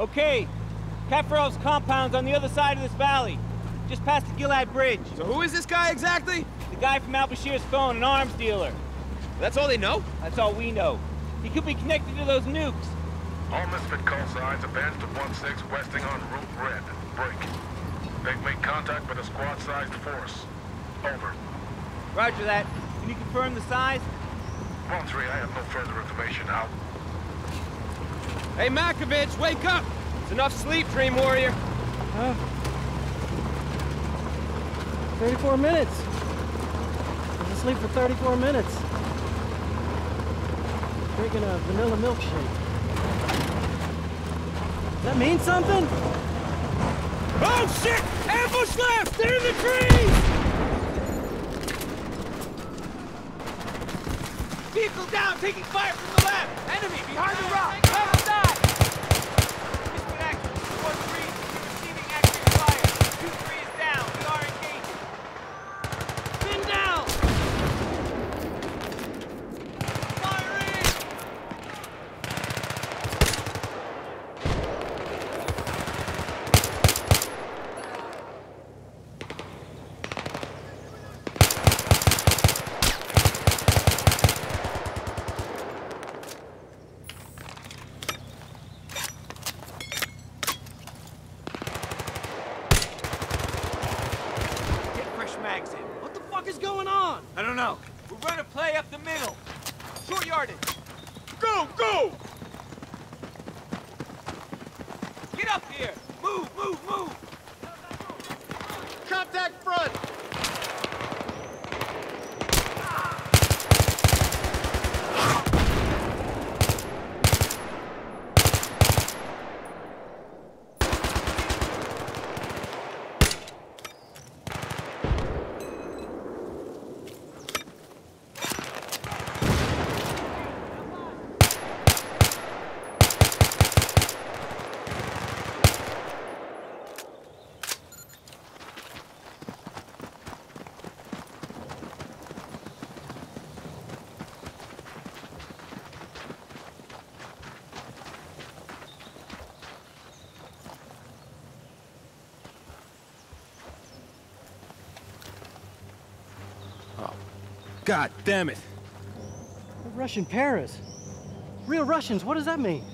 Okay, Kaffarov's compound's on the other side of this valley, just past the Gilad Bridge. So who is this guy exactly? The guy from Al-Bashir's phone, an arms dealer. That's all they know? That's all we know. He could be connected to those nukes. All Misfit call signs advance to 1-6 westing on Route Red. Break. They've made contact with a squad-sized force. Over. Roger that. Can you confirm the size? 1-3, I have no further information. Out. Hey, Matkovic, wake up! It's enough sleep, Dream Warrior. Huh? 34 minutes. I was asleep for 34 minutes. Drinking a vanilla milkshake. Does that mean something? Oh, shit! Ambush left! They're in the trees! Vehicle down, taking fire from the left! Enemy behind the rock! Left side! Misfit action, 1-3, receiving active fire. 2-3 is down, we are engaging. Pin down! Firing! Get fresh mags in. What the fuck is going on? I don't know. We're running play up the middle. Short yardage. Go, go! Get up here. Move, move, move. Contact front! God damn it. Russian paras. Real Russians, what does that mean?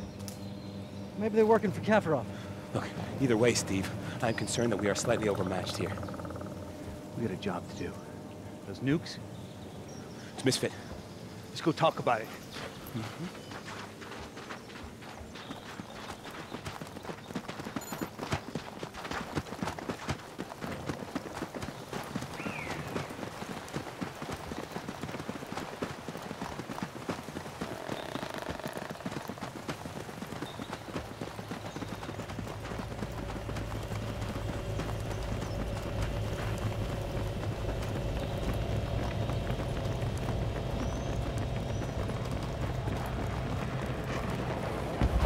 Maybe they're working for Kaffarov. Look, either way, Steve, I'm concerned that we are slightly overmatched here. We got a job to do. Those nukes, It's Misfit. let's go talk about it. Mm-hmm.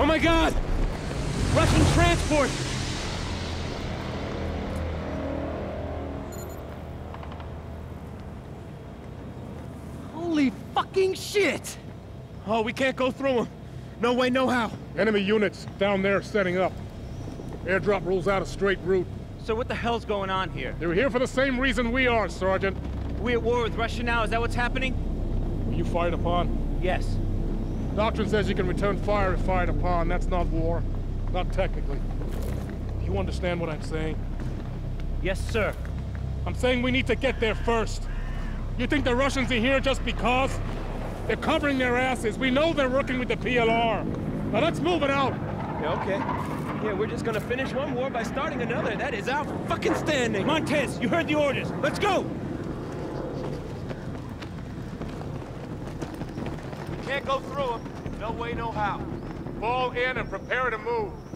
Oh my god! Russian transport! Holy fucking shit! Oh, we can't go through them. No way, no how. Enemy units down there setting up. Airdrop rules out a straight route. So what the hell's going on here? They're here for the same reason we are, Sergeant. We at war with Russia now? Is that what's happening? Were you fired upon? Yes. Doctrine says you can return fire if fired upon. That's not war. Not technically. You understand what I'm saying? Yes, sir. I'm saying we need to get there first. You think the Russians are here just because? They're covering their asses. We know they're working with the PLR. Now let's move it out. Yeah, okay. Yeah, we're just gonna finish one war by starting another. That is our fucking standing. Montes, you heard the orders. Let's go! Can't go through them. No way, no how. Fall in and prepare to move.